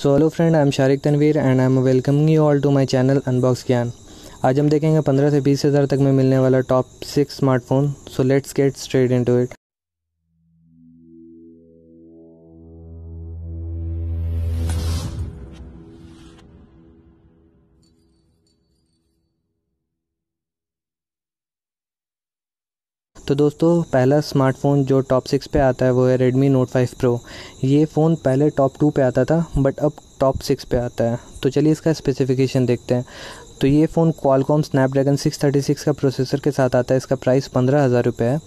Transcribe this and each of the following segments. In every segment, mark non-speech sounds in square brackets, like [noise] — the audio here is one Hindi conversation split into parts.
So hello friend I am Shariq Tanveer and I am welcoming you all to my channel unbox Gyan आज हम देखेंगे पंद्रह से बीस हज़ार तक में मिलने वाला top six smartphone so let's get straight into it तो दोस्तों, पहला स्मार्टफ़ोन जो टॉप सिक्स पे आता है, वो है रेडमी नोट फाइव प्रो ये फ़ोन पहले टॉप टू पे आता था बट अब टॉप सिक्स पे आता है. तो चलिए इसका स्पेसिफिकेशन देखते हैं. तो ये phone Qualcomm Snapdragon six thirty six का प्रोसेसर के साथ आता है, इसका प्राइस पंद्रह हज़ार रुपये है.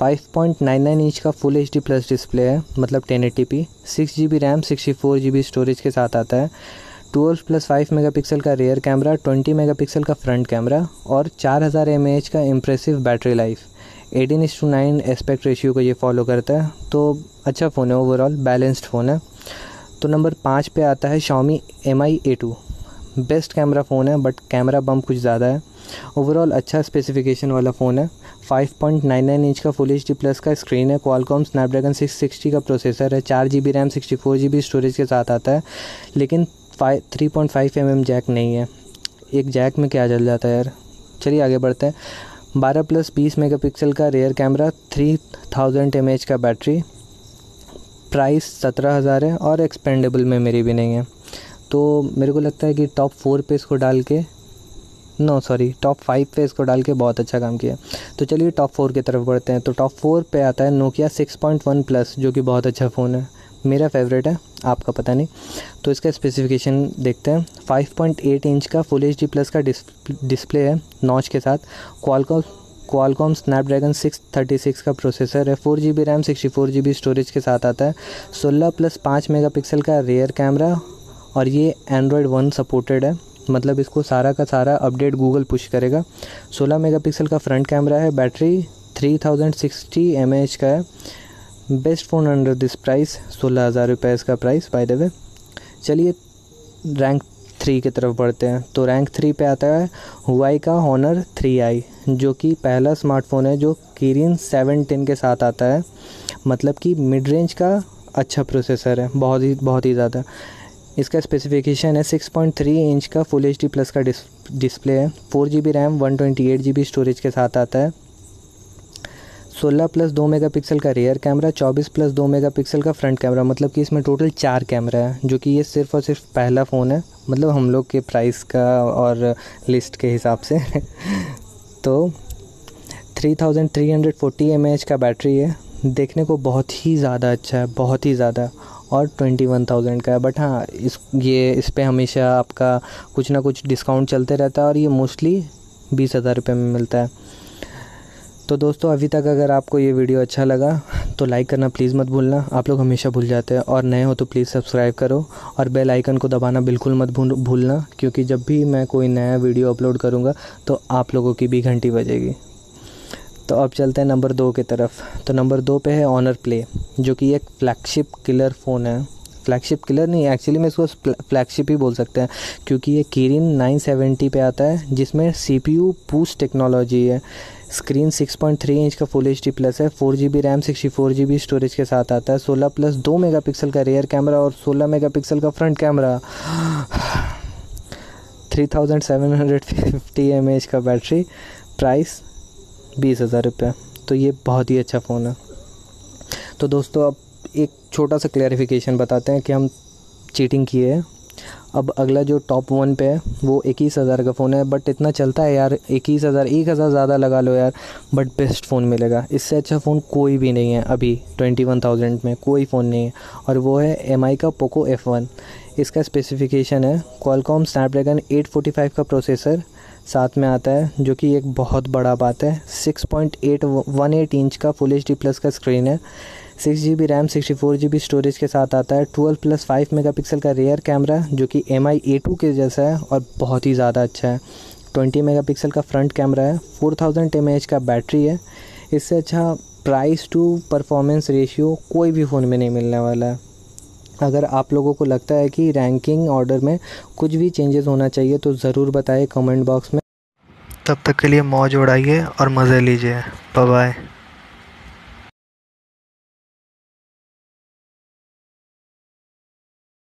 Five point nine nine inch का full H D plus display है मतलब ten eighty P six G B RAM sixty four G B storage के साथ आता है. Twelve plus five mega pixel का rear camera twenty mega pixel का फ्रंट कैमरा और चार हज़ार एम एच का impressive battery life eighteen is to nine aspect ratio को ये फॉलो करता है तो अच्छा फ़ोन है ओवरऑल बैलेंस्ड फ़ोन है। तो नंबर पाँच पे आता है Xiaomi M I A two best camera phone है बट कैमरा बम कुछ ज़्यादा है। ओवरऑल अच्छा स्पेसिफिकेशन वाला फ़ोन है। 5.99 इंच का फुल एच डी प्लस का स्क्रीन है। क्वालकॉम स्नैपड्रैगन 660 का प्रोसेसर है। चार G B RAM sixty four G B storage के साथ आता है। लेकिन five three point five M M jack नहीं है। एक जैक में क्या चल जाता है यार? चलिए आगे बढ़ते हैं। बारह प्लस बीस मेगापिक्सल का rear camera three thousand M का बैटरी प्राइस सत्रह हज़ार है और एक्सपेंडेबल में मेरी भी नहीं है। तो मेरे को लगता है कि टॉप फोर पे इसको डाल के नो सॉरी टॉप फाइव पे इसको डाल के बहुत अच्छा काम किया तो चलिए टॉप फोर की तरफ़ बढ़ते हैं। तो टॉप फोर पे आता है Nokia six point one plus जो कि बहुत अच्छा फ़ोन है। मेरा फेवरेट है। आपका पता नहीं। तो इसका स्पेसिफिकेशन देखते हैं। 5.8 इंच का फुल एचडी प्लस का डिस्प्ले है नॉच के साथ। क्वालकॉम क्वालकॉम स्नैपड्रैगन 636 का प्रोसेसर है। Four G B RAM sixty four G B storage के साथ आता है। 16 प्लस पाँच मेगापिक्सल का रेयर कैमरा और ये एंड्रॉयड वन सपोर्टेड है। मतलब इसको सारा का सारा अपडेट गूगल पुश करेगा। 16 मेगापिक्सल का फ्रंट कैमरा है। बैटरी 3060 mAh का है। Best phone under this price, सोलह हज़ार रुपये इसका प्राइस बाय द वे चलिए रैंक थ्री की तरफ़ बढ़ते हैं। तो रैंक थ्री पे आता है हुआई का हॉनर थ्री आई जो कि पहला स्मार्टफ़ोन है, जो किरिन सेवन टेन के साथ आता है। मतलब कि मिड रेंज का अच्छा प्रोसेसर है, बहुत ही बहुत ही ज़्यादा। इसका स्पेसिफिकेशन है सिक्स पॉइंट थ्री इंच का फुल एच डी प्लस का डिस्प्ले है। Four G B RAM one twenty eight G B storage के साथ आता है। सोलह प्लस दो मेगापिक्सल का रियर कैमरा चौबीस प्लस दो मेगापिक्सल का फ्रंट कैमरा मतलब कि इसमें टोटल चार कैमरा है, जो कि ये सिर्फ़ और सिर्फ़ पहला फ़ोन है मतलब हम लोग के प्राइस का और लिस्ट के हिसाब से। [laughs] तो three thousand three hundred forty M H का बैटरी है, देखने को बहुत ही ज़्यादा अच्छा है, बहुत ही ज़्यादा, और ट्वेंटी वन थाउज़ेंड का है। बट हाँ इस, ये, इस पर हमेशा आपका कुछ ना कुछ डिस्काउंट चलते रहता है, और ये मोस्टली बीस हज़ार रुपये में मिलता है। तो दोस्तों, अभी तक अगर आपको ये वीडियो अच्छा लगा तो लाइक करना प्लीज़ मत भूलना। आप लोग हमेशा भूल जाते हैं। और नए हो तो प्लीज़ सब्सक्राइब करो। और बेल आइकन को दबाना बिल्कुल मत भूलना, क्योंकि जब भी मैं कोई नया वीडियो अपलोड करूँगा तो आप लोगों की भी घंटी बजेगी। तो अब चलते हैं नंबर दो की तरफ़। तो नंबर दो पे है ऑनर प्ले जो कि एक फ्लैगशिप किलर फ़ोन है। फ्लैगशिप किलर नहीं एक्चुअली में इसको फ्लैगशिप ही बोल सकते हैं, क्योंकि ये कीरिन 970 पे आता है, जिसमें सी पी यू पूस टेक्नोलॉजी है। स्क्रीन 6.3 इंच का फुल एच प्लस है four G B RAM sixty four G B storage के साथ आता है 16 प्लस दो मेगापिक्सल का रेयर कैमरा और 16 मेगापिक्सल का फ्रंट कैमरा 3750 एच का बैटरी प्राइस बीस हज़ार रुपये। तो ये बहुत ही अच्छा फ़ोन है। तो दोस्तों, अब एक छोटा सा क्लैरिफिकेशन बताते हैं कि हम चीटिंग किए हैं। अब अगला जो टॉप वन पे है, वो इक्कीस हज़ार का फ़ोन है बट इतना चलता है यार, इक्कीस हज़ार, एक हज़ार ज़्यादा लगा लो यार बट बेस्ट फ़ोन मिलेगा। इससे अच्छा फ़ोन कोई भी नहीं है अभी ट्वेंटी वन थाउज़ेंड में कोई फ़ोन नहीं है। और वो है एम आई का पोको एफ़ वन इसका स्पेसिफिकेशन है Qualcomm Snapdragon eight forty five का प्रोसेसर साथ में आता है, जो कि एक बहुत बड़ा बात है। Six point eight one eight inch का फुल एच डी प्लस का स्क्रीन है। Six G B RAM, sixty four G B storage के साथ आता है। Twelve plus five mega pixel का रेयर कैमरा जो कि एम आई ए टू के जैसा है और बहुत ही ज़्यादा अच्छा है। ट्वेंटी मेगा पिक्सल का फ्रंट कैमरा है। फोर थाउज़ेंड एम एच का बैटरी है। इससे अच्छा प्राइस टू परफॉर्मेंस रेशियो कोई भी फ़ोन में नहीं मिलने वाला है। अगर आप लोगों को लगता है कि रैंकिंग ऑर्डर में कुछ भी चेंजेस होना चाहिए तो ज़रूर बताइए कमेंट बॉक्स में। तब तक के लिए मौज उड़ाइए और मज़े लीजिए। बाय